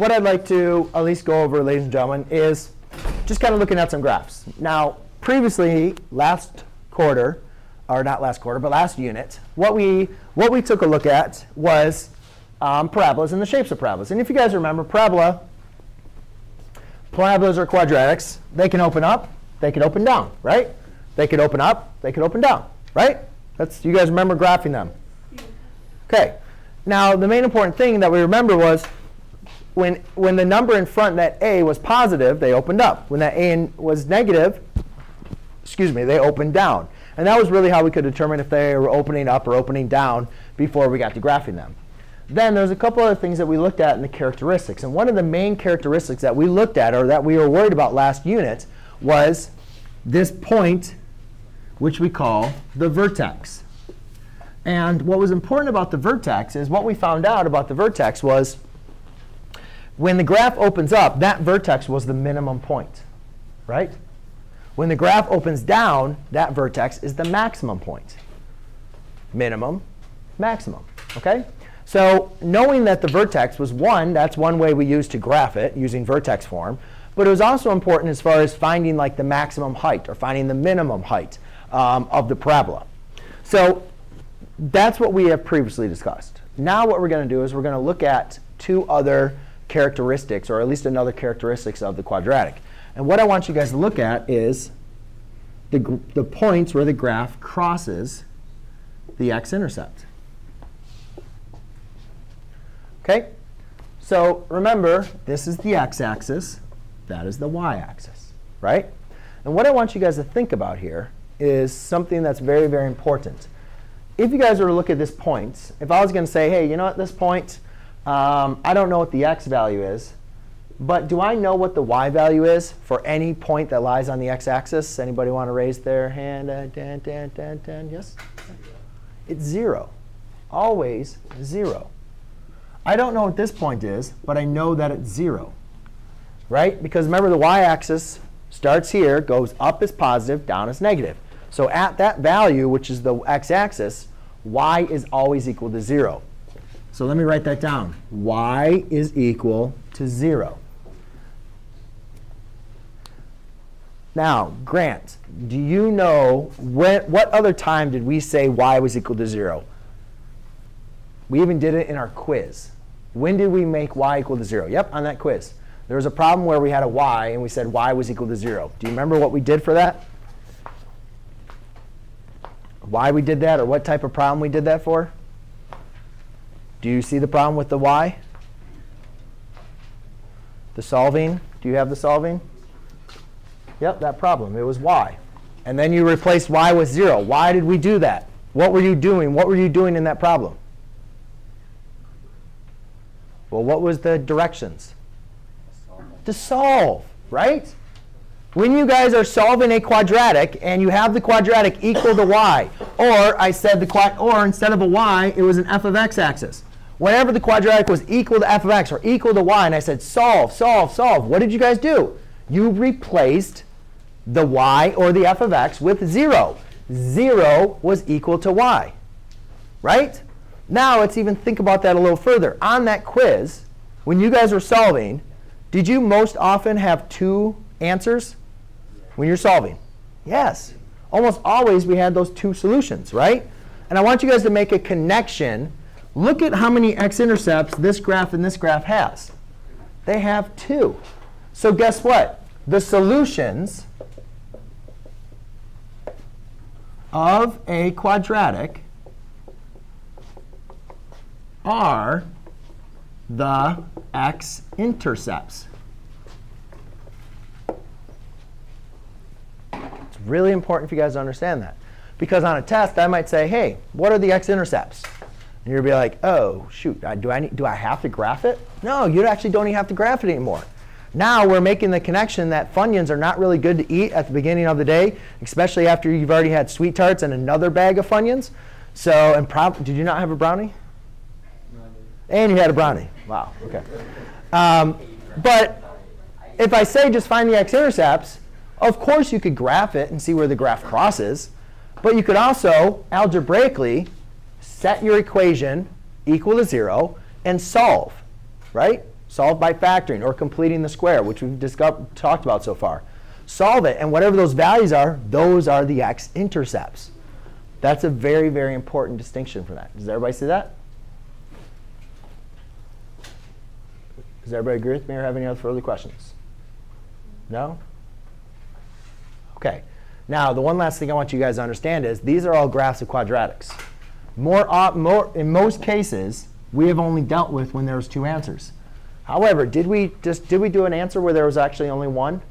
what I'd like to at least go over, ladies and gentlemen, is just kind of looking at some graphs. Now, previously, last quarter, or not last quarter, but last unit, what we, what we took a look at was um, parabolas and the shapes of parabolas. And if you guys remember, parabola, parabolas are quadratics. They can open up, they can open down, right? They could open up, they could open down, right? That's, you guys remember graphing them. OK. Now, the main important thing that we remember was when, when the number in front, that a, was positive, they opened up. When that a was negative, excuse me, they opened down. And that was really how we could determine if they were opening up or opening down before we got to graphing them. Then there's a couple other things that we looked at in the characteristics. And one of the main characteristics that we looked at or that we were worried about last unit was this point, which we call the vertex. And what was important about the vertex is what we found out about the vertex was when the graph opens up, that vertex was the minimum point, right? When the graph opens down, that vertex is the maximum point. Minimum, maximum, OK? So knowing that the vertex was 1, that's one way we use to graph it, using vertex form. But it was also important as far as finding like the maximum height or finding the minimum height um, of the parabola. So that's what we have previously discussed. Now what we're going to do is we're going to look at two other characteristics, or at least another characteristics of the quadratic. And what I want you guys to look at is the, the points where the graph crosses the x-intercept. OK? So remember, this is the x-axis. That is the y-axis, right? And what I want you guys to think about here is something that's very, very important. If you guys were to look at this point, if I was going to say, hey, you know, at this point, um, I don't know what the x value is, but do I know what the y value is for any point that lies on the x-axis? Anybody want to raise their hand? Uh, dan, dan, dan, dan. Yes? It's 0. Always 0. I don't know what this point is, but I know that it's 0. Right? Because remember, the y-axis starts here, goes up as positive, down as negative. So at that value, which is the x-axis, y is always equal to 0. So let me write that down. y is equal to 0. Now, Grant, do you know when, what other time did we say y was equal to 0? We even did it in our quiz. When did we make y equal to 0? Yep, on that quiz. There was a problem where we had a y, and we said y was equal to 0. Do you remember what we did for that? Why we did that, or what type of problem we did that for? Do you see the problem with the y? The solving? Do you have the solving? Yep, that problem. It was y. And then you replaced y with 0. Why did we do that? What were you doing? What were you doing in that problem? Well, what was the directions? To solve, right? When you guys are solving a quadratic and you have the quadratic equal to y, or I said the quad, or instead of a y, it was an f of x axis. Whenever the quadratic was equal to f of x or equal to y, and I said solve, solve, solve, what did you guys do? You replaced the y or the f of x with 0. 0 was equal to y, right? Now let's even think about that a little further. On that quiz, when you guys were solving, did you most often have two answers when you're solving? Yes. Almost always we had those two solutions, right? And I want you guys to make a connection. Look at how many x-intercepts this graph and this graph has. They have two. So guess what? The solutions of a quadratic are the x-intercepts. It's really important for you guys to understand that. Because on a test, I might say, hey, what are the x-intercepts? You'll be like, oh, shoot, do I, need, do I have to graph it? No, you actually don't even have to graph it anymore. Now we're making the connection that Funyuns are not really good to eat at the beginning of the day, especially after you've already had sweet tarts and another bag of Funyuns. So, and prob- did you not have a brownie? And you had a brownie. Wow, okay. Um, but if I say just find the x-intercepts, of course you could graph it and see where the graph crosses. But you could also algebraically set your equation equal to 0 and solve, right? Solve by factoring or completing the square, which we've talked about so far. Solve it, and whatever those values are, those are the x-intercepts. That's a very, very important distinction from that. Does everybody see that? Does everybody agree with me or have any other further questions? No? Okay. Now, the one last thing I want you guys to understand is these are all graphs of quadratics. More, more, in most cases, we have only dealt with when there's two answers. However, did we just did we do an answer where there was actually only one?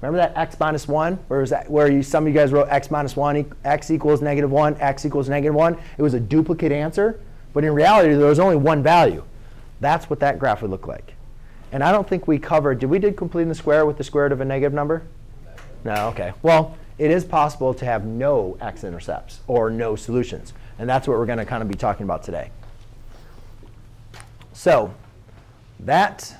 Remember that x minus 1? Where, was that, where you, some of you guys wrote x minus 1, e- x equals negative 1, x equals negative 1. It was a duplicate answer. But in reality, there was only one value. That's what that graph would look like. And I don't think we covered, did we did completing the square with the square root of a negative number? No, OK. Well, it is possible to have no x-intercepts or no solutions. And that's what we're going to kind of be talking about today. So that